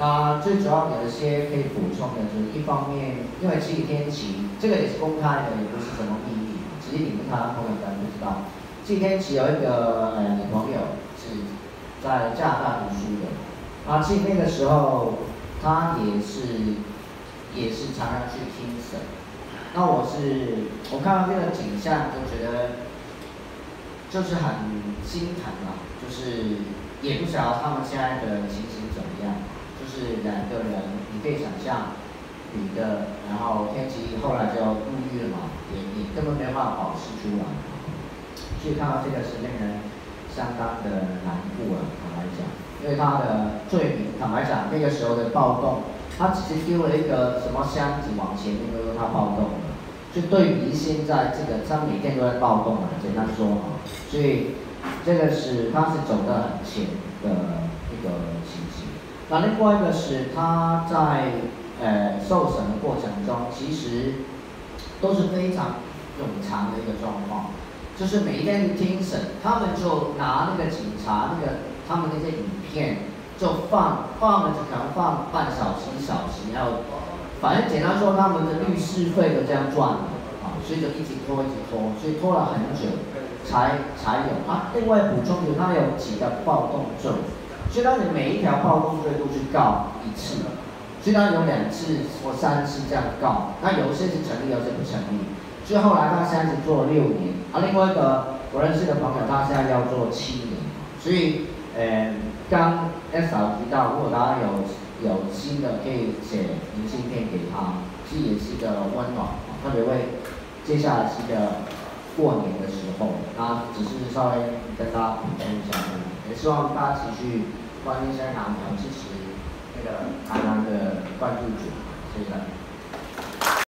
那最主要有一些可以补充的，就是一方面，因为七天期这个也是公开的，也不是什么秘密，只是你们他朋友可能不知道。七天期有一个呃女朋友是在加拿大读书的，啊，其实那个时候她也是也是常常去听审。那我是我看到这个景象就觉得就是很心疼啊，就是也不晓得他们现在的情形怎么样。两个人，你可以想象，女的，然后天琪后来就入狱了嘛，也也根本没办法保释出来，所以看到这个是令人相当的难过啊，坦白讲，因为他的罪名，坦白讲，那个时候的暴动，他只是丢了一个什么箱子往前面，就说他暴动了，就对比现在这个，他每天都在暴动啊，简单说啊，所以这个是他是走得很前的。那另外一个是他在呃受审的过程中，其实都是非常冗长的一个状况，就是每一天去听审，他们就拿那个警察那个他们那些影片就放放了就可能放半小时一小时，然后反正简单说他们的律师费都这样赚的啊，所以就一直拖一直拖，所以拖了很久才才有啊。另外补充有他有几个暴动罪。所以当你每一条暴动罪都去告一次，所以当有两次或三次这样告，那有些是成立，有些不成立。所以后来他现在是做六年，啊，另外一个我认识的朋友，他现在要做七年。所以，呃，刚 S 老提到，如果大家有有新的，可以写明信片给他，这也是一个温暖，特别为接下来是个过年的时候，他只是稍微跟大家补充一下，希望大家继续。关心香港，支持那个台湾的关注组，谢谢。